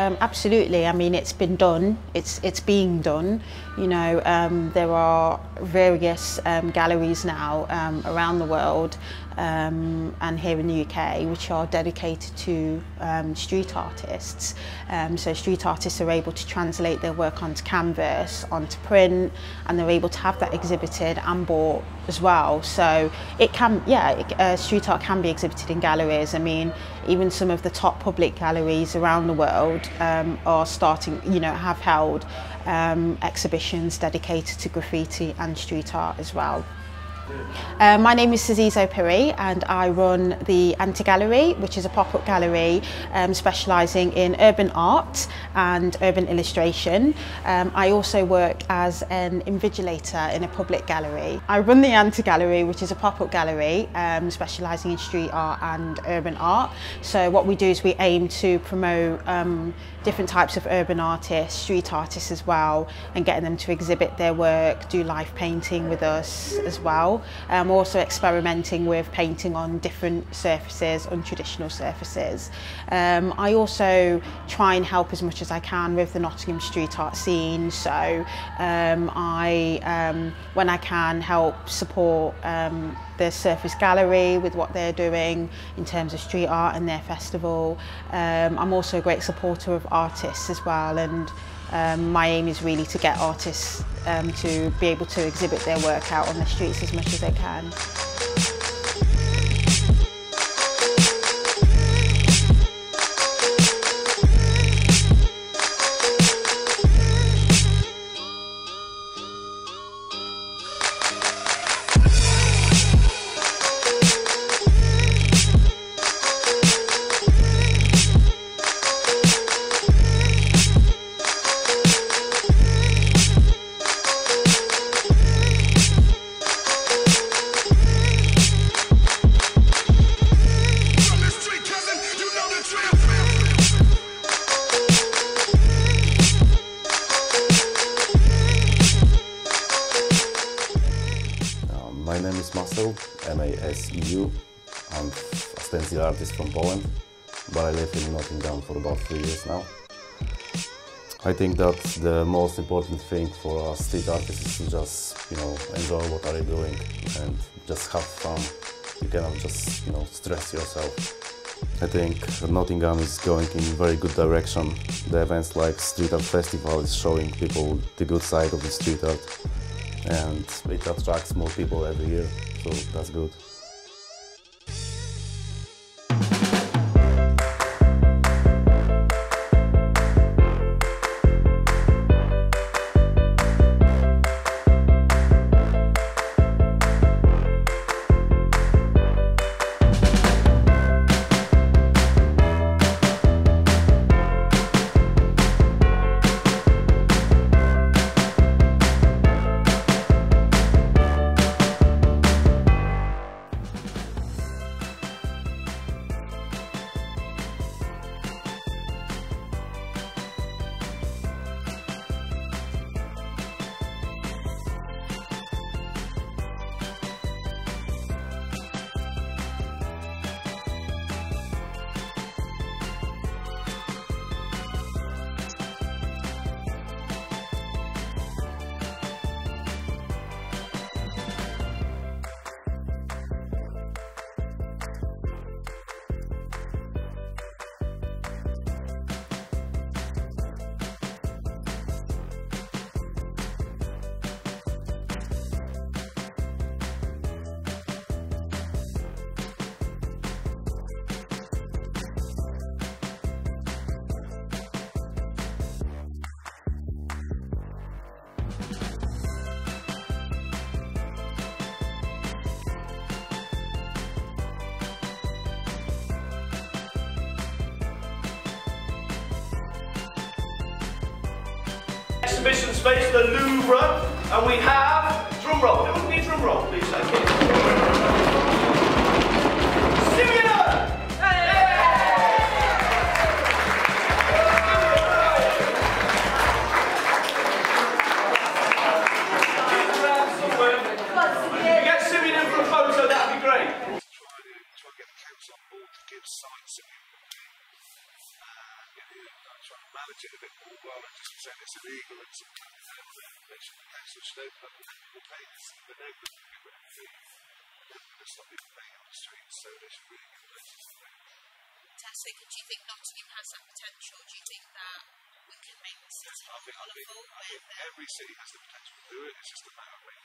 Um, absolutely. I mean, it's been done. It's it's being done. You know, um, there are various um, galleries now um, around the world um, and here in the UK which are dedicated to um, street artists. Um, so street artists are able to translate their work onto canvas, onto print, and they're able to have that exhibited and bought as well. So it can, yeah, it, uh, street art can be exhibited in galleries. I mean, even some of the top public galleries around the world um, are starting, you know, have held um, exhibitions dedicated to graffiti and street art as well. Uh, my name is Sazizo Piri and I run the Anti Gallery, which is a pop-up gallery um, specialising in urban art and urban illustration. Um, I also work as an invigilator in a public gallery. I run the Anti Gallery, which is a pop-up gallery um, specialising in street art and urban art. So what we do is we aim to promote um, different types of urban artists, street artists as well, and getting them to exhibit their work, do live painting with us as well. I'm also experimenting with painting on different surfaces, untraditional surfaces. Um, I also try and help as much as I can with the Nottingham street art scene. So um, I, um, when I can, help support um, the Surface Gallery with what they're doing in terms of street art and their festival. Um, I'm also a great supporter of artists as well and um, my aim is really to get artists um, to be able to exhibit their work out on the streets as much as they can. M-A-S-E-U. I'm a stencil artist from Poland, but I live in Nottingham for about three years now. I think that the most important thing for us street artists is to just, you know, enjoy what are you doing and just have fun. You cannot just, you know, stress yourself. I think Nottingham is going in a very good direction. The events like Street Art Festival is showing people the good side of the street art and it attracts more people every year, so that's good. Exhibition space, the Louvre, and we have, drum roll, it would be drum roll, please, thank you. Simeon! If you get Simeon in for a photo, that'd be great. try to try to get the council on board to give sites. Get the trying to manage it a bit more rather than just saying it's illegal and some kind of information council should open up and let people pay this. But they're going to get rid of the. They're going to stop people paying on the streets, so they should really get places to pay. Fantastic. And do you think Nottingham has that potential? Do you think that we can make the city I think, I think, I think every city has the potential to do it. It's just a matter of making